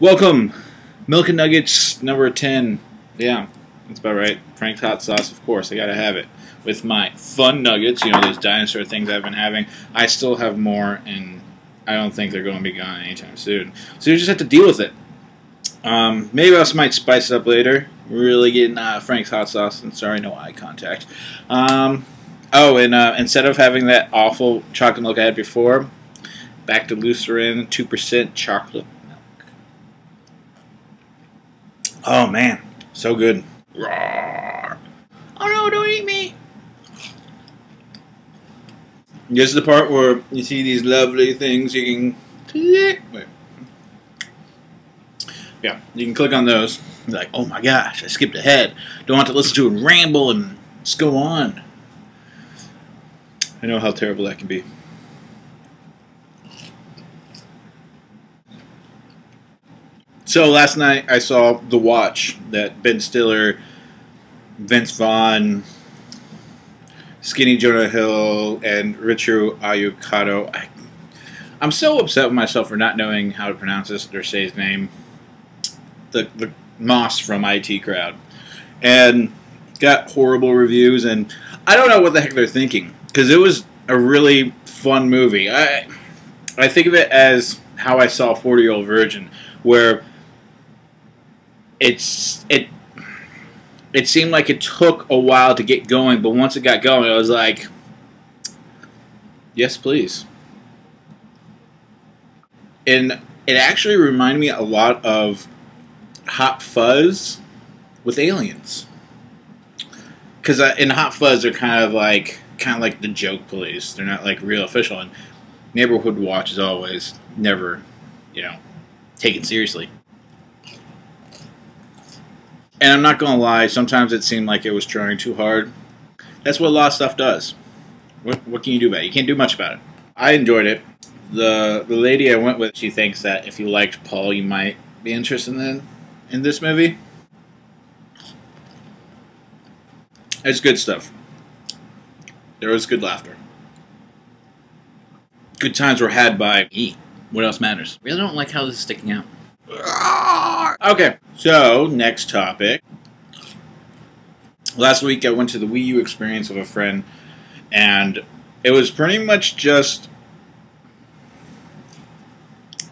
Welcome, Milk and Nuggets number 10. Yeah, that's about right. Frank's hot sauce, of course. I gotta have it. With my fun nuggets, you know, those dinosaur things I've been having. I still have more, and I don't think they're going to be gone anytime soon. So you just have to deal with it. Um, maybe I might spice it up later. Really getting uh, Frank's hot sauce, and sorry, no eye contact. Um, oh, and uh, instead of having that awful chocolate milk I had before, back to Lucerne 2% chocolate Oh man, so good. Roar. Oh no, don't eat me. This is the part where you see these lovely things you can click. Wait. Yeah, you can click on those. You're like, oh my gosh, I skipped ahead. Don't want to listen to a ramble and just go on. I know how terrible that can be. So last night I saw The Watch that Ben Stiller, Vince Vaughn, Skinny Jonah Hill, and Richo Ayokato. I, I'm so upset with myself for not knowing how to pronounce this or say his name. The the Moss from IT Crowd, and got horrible reviews, and I don't know what the heck they're thinking because it was a really fun movie. I I think of it as how I saw Forty Year Old Virgin, where it's it it seemed like it took a while to get going, but once it got going, I was like, yes, please. And it actually reminded me a lot of Hot Fuzz with aliens. Because uh, in Hot Fuzz, they're kind of like kind of like the joke police. They're not like real official. And Neighborhood Watch is always never, you know, taken seriously. And I'm not gonna lie, sometimes it seemed like it was trying too hard. That's what a lot of stuff does. What, what can you do about it? You can't do much about it. I enjoyed it. The the lady I went with, she thinks that if you liked Paul, you might be interested in in this movie. It's good stuff. There was good laughter. Good times were had by me. What else matters? Really don't like how this is sticking out. Okay, so next topic. Last week I went to the Wii U experience with a friend, and it was pretty much just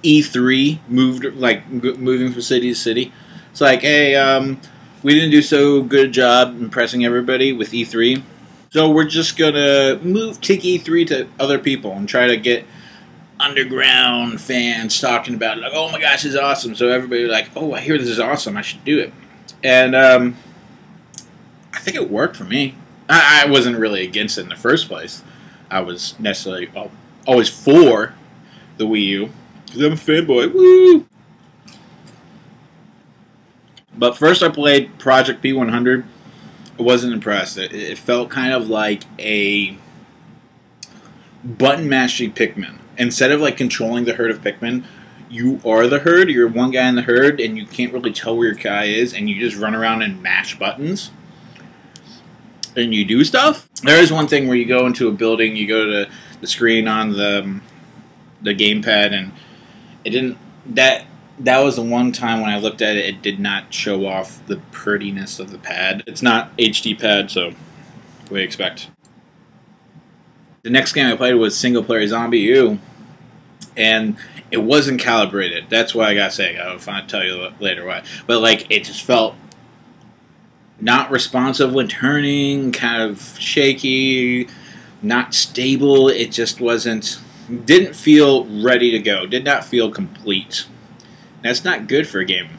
E3 moved like moving from city to city. It's like, hey, um, we didn't do so good a job impressing everybody with E3, so we're just gonna move take E3 to other people and try to get underground fans talking about like, oh my gosh, is awesome. So everybody like, oh, I hear this is awesome. I should do it. And um, I think it worked for me. I, I, wasn't really against it in the first place. I was necessarily well, always for the Wii U because I'm a fanboy. Woo! But first, I played Project P100. I wasn't impressed. It, it felt kind of like a button mashing Pikmin instead of like controlling the herd of Pikmin, you are the herd. You're one guy in the herd, and you can't really tell where your guy is, and you just run around and mash buttons, and you do stuff. There is one thing where you go into a building, you go to the screen on the um, the gamepad, and it didn't that that was the one time when I looked at it, it did not show off the prettiness of the pad. It's not HD pad, so we expect. The next game I played was single player ZombiU, and it wasn't calibrated. That's why I gotta say. I'll tell you later why. But like, it just felt not responsive when turning, kind of shaky, not stable. It just wasn't. Didn't feel ready to go. Did not feel complete. That's not good for a game.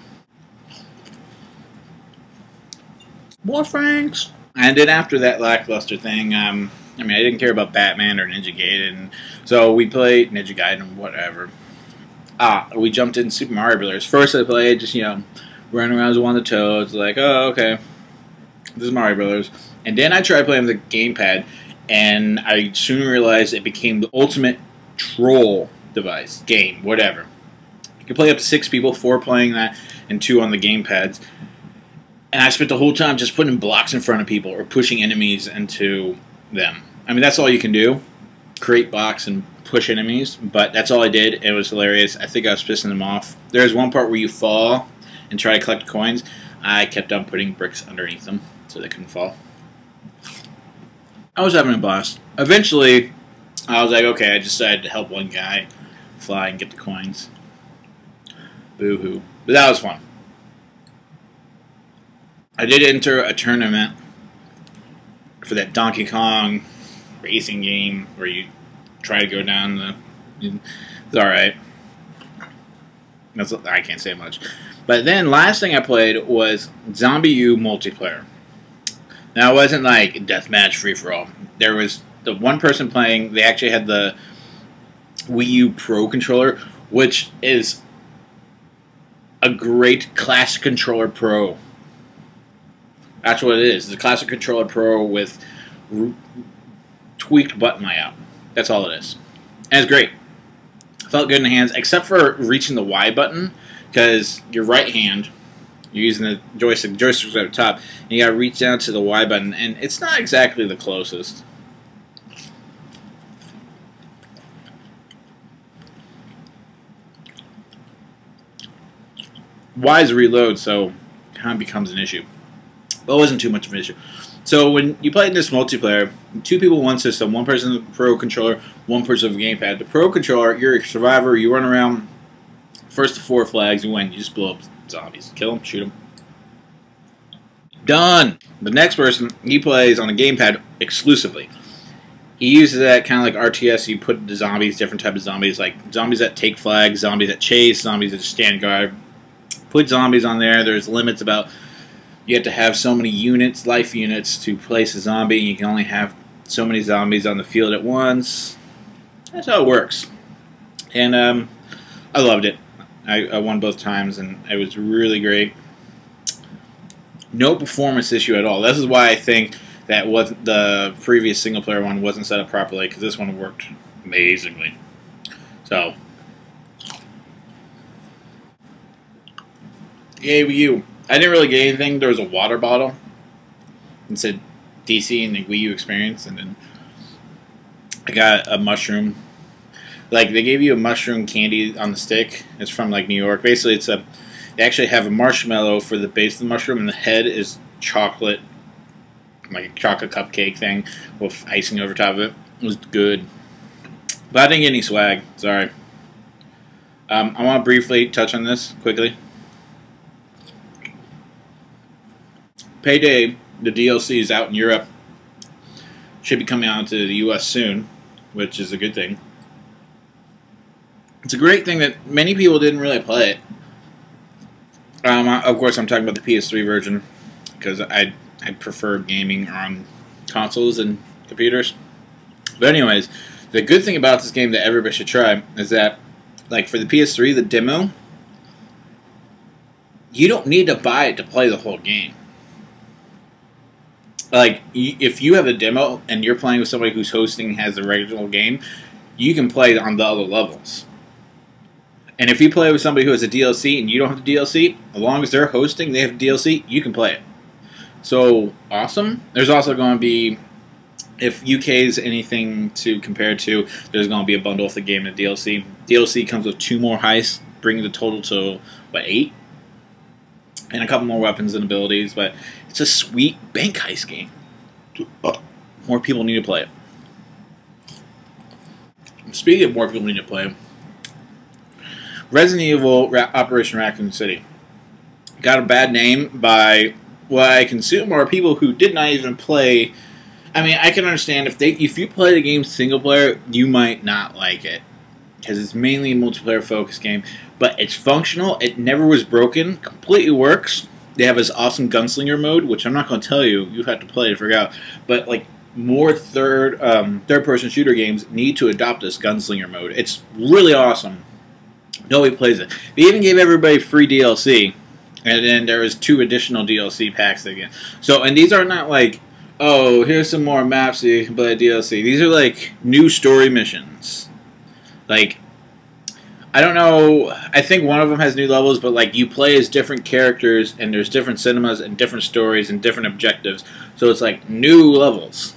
More Franks. And then after that lackluster thing, um, I mean, I didn't care about Batman or Ninja Gaiden, so we played Ninja Gaiden, whatever. Ah, we jumped in Super Mario Brothers. First, I played just you know, running around as one of the toads, like, oh, okay, this is Mario Brothers. And then I tried playing the gamepad, and I soon realized it became the ultimate troll device game, whatever. You can play up to six people, four playing that, and two on the gamepads. And I spent the whole time just putting blocks in front of people or pushing enemies into them. I mean, that's all you can do. create box and push enemies, but that's all I did. It was hilarious. I think I was pissing them off. There's one part where you fall and try to collect coins. I kept on putting bricks underneath them so they couldn't fall. I was having a blast. Eventually, I was like, okay, I decided to help one guy fly and get the coins. Boo hoo. But that was fun. I did enter a tournament for that Donkey Kong racing game where you try to go down the. It's all right. That's I can't say much. But then last thing I played was ZombiU multiplayer. Now it wasn't like deathmatch free for all. There was the one person playing. They actually had the Wii U Pro controller, which is a great Classic Controller Pro. That's what it is. It's a Classic Controller Pro with tweaked button layout. That's all it is. And it's great. Felt good in the hands, except for reaching the Y button, because your right hand, you're using the joystick, the joystick's at the top, and you gotta reach down to the Y button, and it's not exactly the closest. Y's reload, so kind of becomes an issue. But it wasn't too much of an issue. So when you play in this multiplayer, two people, one system, one person the pro controller, one person a gamepad. The pro controller, you're a survivor, you run around, first to four flags, you win. You just blow up zombies. Kill them, shoot them. Done! The next person, he plays on a gamepad exclusively. He uses that kind of like RTS. You put the zombies, different type of zombies, like zombies that take flags, zombies that chase, zombies that stand guard. Put zombies on there. There's limits about you have to have so many units, life units, to place a zombie. and You can only have so many zombies on the field at once. That's how it works. And um, I loved it. I, I won both times, and it was really great. No performance issue at all. This is why I think that wasn't the previous single player one wasn't set up properly because this one worked amazingly. So, yay you. I didn't really get anything. There was a water bottle. It said DC and the Wii U experience, and then I got a mushroom. Like they gave you a mushroom candy on the stick. It's from like New York. Basically, it's a. They actually have a marshmallow for the base of the mushroom, and the head is chocolate, like a chocolate cupcake thing with icing over top of it. It was good, but I didn't get any swag. Sorry. Um, I want to briefly touch on this quickly. Payday, the DLC is out in Europe. Should be coming out to the US soon, which is a good thing. It's a great thing that many people didn't really play it. Um, of course, I'm talking about the PS3 version because I I prefer gaming on consoles and computers. But anyways, the good thing about this game that everybody should try is that, like for the PS3, the demo, you don't need to buy it to play the whole game like if you have a demo and you're playing with somebody who's hosting has the original game, you can play on the other levels. And if you play with somebody who has a DLC and you don't have the DLC, as long as they're hosting, they have DLC, you can play it. So awesome. There's also going to be, if UK is anything to compare to, there's going to be a bundle of the game and DLC. DLC comes with two more heists, bringing the total to what eight, and a couple more weapons and abilities. But it's a sweet bank heist game. Uh. More people need to play it. Speaking of more people need to play it, Resident Evil Ra- Operation Raccoon City got a bad name by what I consume are people who did not even play. I mean, I can understand if they if you play the game single player, you might not like it because it's mainly a multiplayer focused game. But it's functional. It never was broken. Completely works. They have this awesome gunslinger mode, which I'm not going to tell you. You have to play to figure out. But like more third um, third person shooter games need to adopt this gunslinger mode. It's really awesome. Nobody plays it. They even gave everybody free DLC, and then there was two additional DLC packs again. So and these are not like oh here's some more maps so you can play DLC. These are like new story missions. Like I don't know. I think one of them has new levels, but like you play as different characters, and there's different cinemas and different stories and different objectives. So it's like new levels.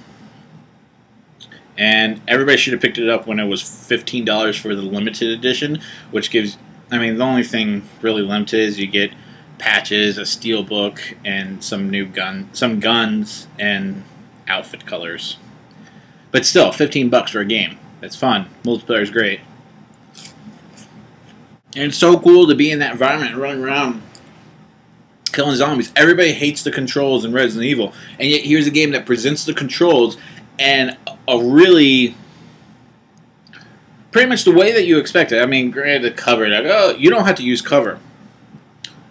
and everybody should have picked it up when it was fifteen dollars for the limited edition, which gives. I mean, the only thing really limited is you get patches, a steel book, and some new gun, some guns, and outfit colors. But still, fifteen bucks for a game. It's fun. Multiplayer is great. And it's so cool to be in that environment, running around, killing zombies. Everybody hates the controls in Resident Evil, and yet here's a game that presents the controls and a really pretty much the way that you expect it. I mean, granted, the cover, like, oh, you don't have to use cover.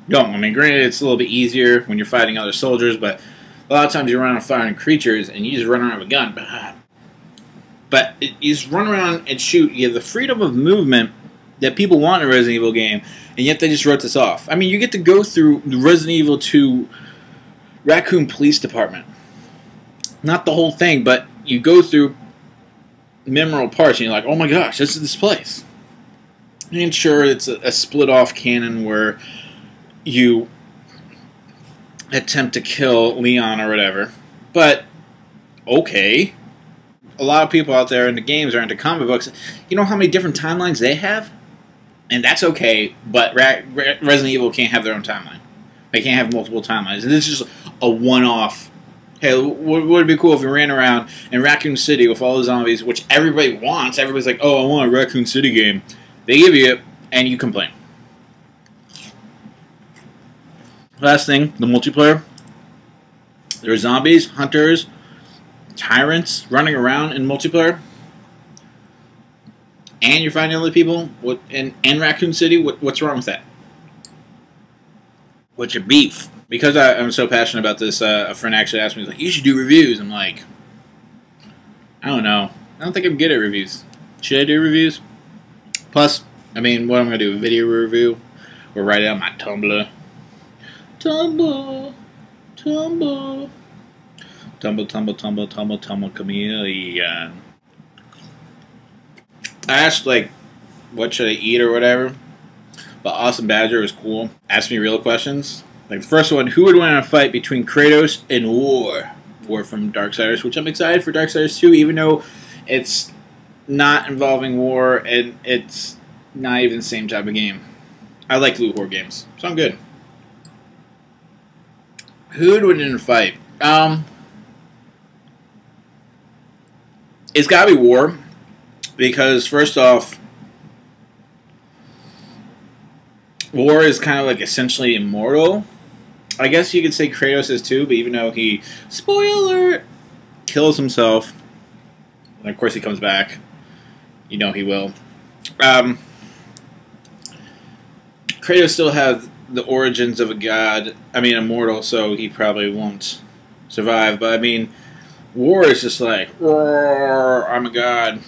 Don't. I mean, granted, it's a little bit easier when you're fighting other soldiers, but a lot of times you're running fighting creatures and you just run around with a gun. But, ah, but you just run around and shoot. You have the freedom of movement that people want in a Resident Evil game, and yet they just wrote this off. I mean, you get to go through Resident Evil 2 Raccoon Police Department. Not the whole thing, but you go through memorable parts, and you're like, oh my gosh, this is this place. And sure, it's a, a split off canon where you attempt to kill Leon or whatever, but okay. A lot of people out there in the games or into comic books. You know how many different timelines they have? and that's okay. But Ra- Ra- Resident Evil can't have their own timeline. They can't have multiple timelines. And this is just a one-off. Hey, would would it be cool if we ran around in Raccoon City with all the zombies, which everybody wants? Everybody's like, "Oh, I want a Raccoon City game." They give you it, and you complain. Last thing, the multiplayer. There are zombies, hunters, tyrants running around in multiplayer and you're finding other people, what in, in Raccoon City, what, what's wrong with that? What's your beef? Because I, am so passionate about this, uh, a friend actually asked me, like, you should do reviews. I'm like, I don't know. I don't think I'm good at reviews. Should I do reviews? Plus, I mean, what I'm going to do, a video review, or write it on my Tumblr. Tumblr, Tumblr. Tumble, tumble, tumble, tumble, tumble, chameleon. I asked like, what should I eat or whatever. But Awesome Badger was cool. Asked me real questions. Like the first one, who would win in a fight between Kratos and War? War from Darksiders, which I'm excited for Darksiders 2, even though it's not involving war and it's not even the same type of game. I like loot war games, so I'm good. Who would win in a fight? Um, it's gotta be War because first off, War is kind of like essentially immortal. I guess you could say Kratos is too, but even though he spoiler kills himself, and of course he comes back, you know he will. Um, Kratos still has the origins of a god. I mean, immortal, so he probably won't survive. But I mean, War is just like, I'm a god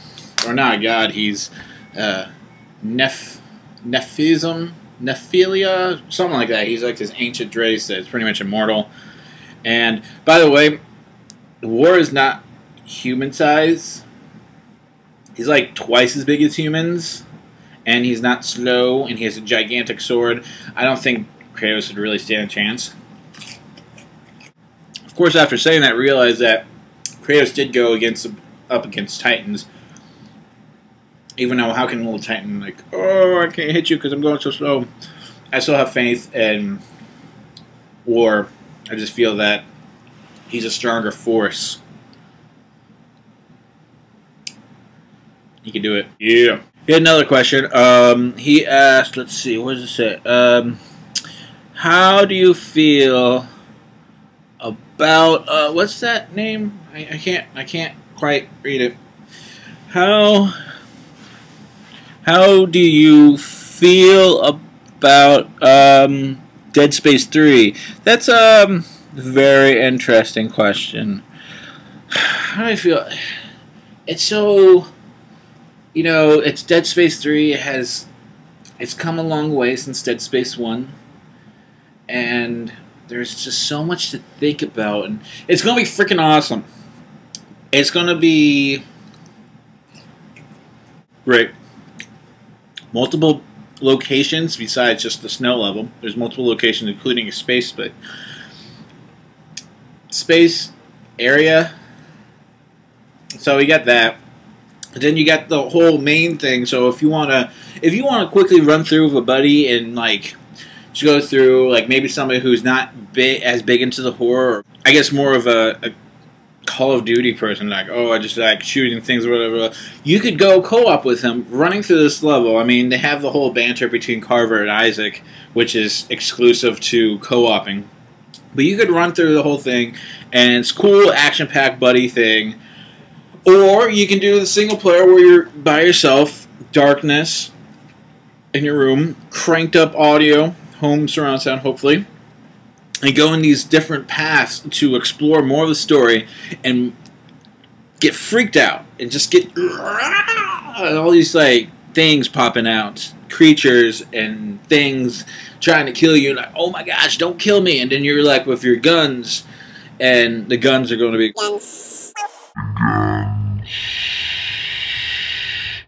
or not a god, he's uh, Neph Nephism, Nephilia, something like that. He's like this ancient race that's pretty much immortal. And by the way, War is not human size. He's like twice as big as humans, and he's not slow, and he has a gigantic sword. I don't think Kratos would really stand a chance. Of course, after saying that, realize that Kratos did go against up against Titans, even though how can a little Titan like, oh, I can't hit you because I'm going so slow. I still have faith in War. I just feel that he's a stronger force. He can do it. Yeah. He had another question. Um, he asked, let's see, what does it say? Um, how do you feel about uh, what's that name? I, I can't I can't quite read it. How how do you feel about um, Dead Space 3? That's a um, very interesting question. How do I feel? It's so, you know, it's Dead Space 3 has, it's come a long way since Dead Space 1. And there's just so much to think about. And it's going to be freaking awesome. It's going to be great multiple locations besides just the snow level. There's multiple locations, including a space, but space area. So we got that. then you got the whole main thing. So if you wanna if you wanna quickly run through with a buddy and like just go through like maybe somebody who's not big, as big into the horror, or I guess more of a, a Call of Duty person, like, oh, I just like shooting things or whatever. You could go co op with him running through this level. I mean, they have the whole banter between Carver and Isaac, which is exclusive to co oping. But you could run through the whole thing, and it's cool, action packed buddy thing. Or you can do the single player where you're by yourself, darkness in your room, cranked up audio, home surround sound, hopefully and go in these different paths to explore more of the story and get freaked out and just get all these like things popping out creatures and things trying to kill you and like oh my gosh don't kill me. And then you're like with your guns and the guns are going to be guns.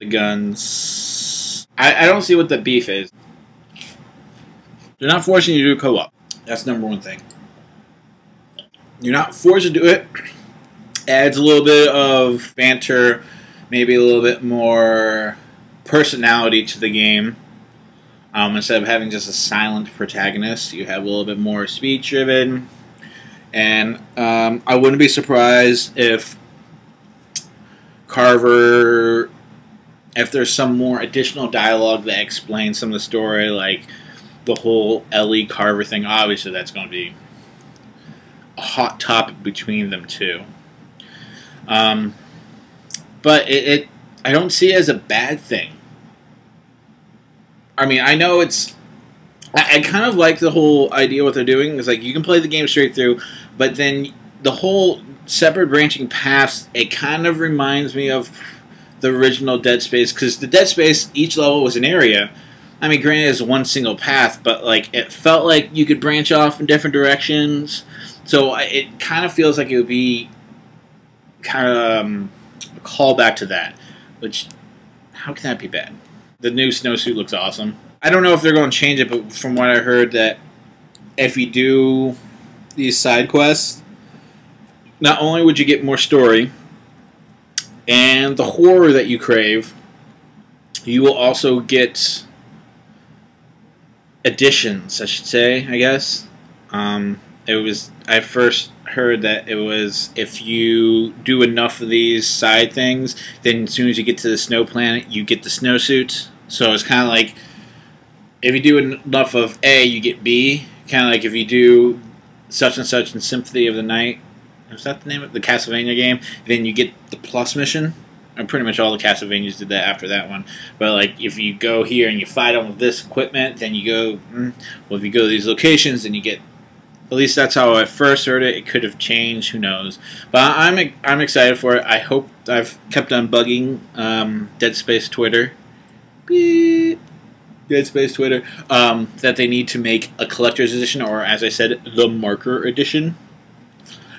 The guns. I, I don't see what the beef is. They're not forcing you to do co-op that's number one thing. You're not forced to do it. Adds a little bit of banter, maybe a little bit more personality to the game. Um, instead of having just a silent protagonist, you have a little bit more speech driven. And um, I wouldn't be surprised if Carver, if there's some more additional dialogue that explains some of the story, like the whole Ellie Carver thing, obviously that's going to be a hot topic between them two. Um, but it, it, I don't see it as a bad thing. I mean, I know it's. I, I kind of like the whole idea what they're doing. Is like you can play the game straight through, but then the whole separate branching paths. It kind of reminds me of the original Dead Space because the Dead Space each level was an area I mean, granted, it's one single path, but like it felt like you could branch off in different directions. So it kind of feels like it would be kind of um, a callback to that. Which, how can that be bad? The new snowsuit looks awesome. I don't know if they're going to change it, but from what I heard, that if you do these side quests, not only would you get more story and the horror that you crave, you will also get additions, I should say, I guess. Um, it was I first heard that it was if you do enough of these side things, then as soon as you get to the snow planet, you get the snowsuit. So it's kind of like if you do enough of A, you get B. Kind of like if you do such and such in Symphony of the Night. Is that the name of the Castlevania game? Then you get the plus mission and pretty much all the Castlevanias did that after that one. But like, if you go here and you fight them with this equipment, then you go. Mm, well, if you go to these locations, then you get. At least that's how I first heard it. It could have changed. Who knows? But I'm I'm excited for it. I hope I've kept on bugging um, Dead Space Twitter. Beep. Dead Space Twitter um, that they need to make a collector's edition, or as I said, the marker edition.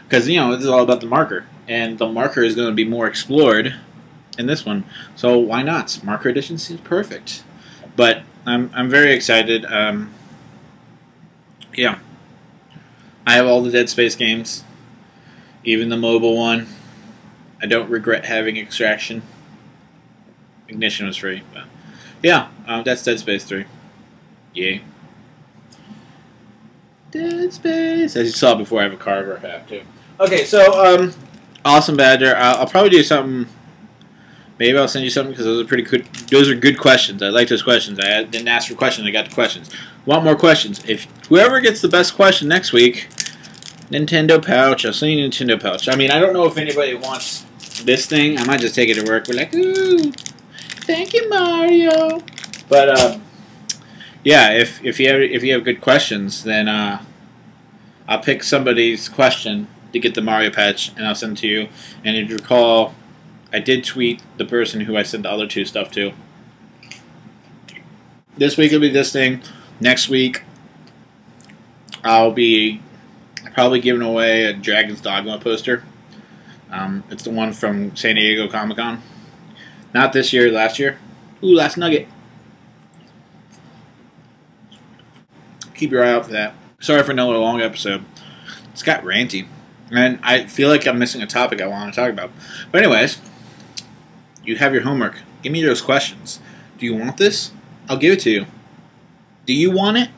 Because you know this is all about the marker, and the marker is going to be more explored in this one. So why not? Marker Edition seems perfect. But I'm, I'm very excited. Um, yeah. I have all the Dead Space games, even the mobile one. I don't regret having Extraction. Ignition was free. But yeah, um, that's Dead Space 3. Yay. Dead Space. As you saw before, I have a Carver hat too. Okay, so um, Awesome Badger. I'll, I'll probably do something Maybe I'll send you something because those are pretty good. Those are good questions. I like those questions. I didn't ask for questions. I got the questions. Want more questions? If whoever gets the best question next week, Nintendo pouch. I'll send you Nintendo pouch. I mean, I don't know if anybody wants this thing. I might just take it to work. We're like, ooh, thank you, Mario. But um, yeah, if if you have if you have good questions, then uh, I'll pick somebody's question to get the Mario patch, and I'll send it to you. And if you recall I did tweet the person who I sent the other two stuff to. This week will be this thing. Next week, I'll be probably giving away a Dragon's Dogma poster. Um, it's the one from San Diego Comic Con. Not this year, last year. Ooh, last nugget. Keep your eye out for that. Sorry for another long episode. It's got ranty. And I feel like I'm missing a topic I want to talk about. But anyways, You have your homework. Give me those questions. Do you want this? I'll give it to you. Do you want it?